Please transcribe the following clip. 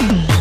Mm-hmm.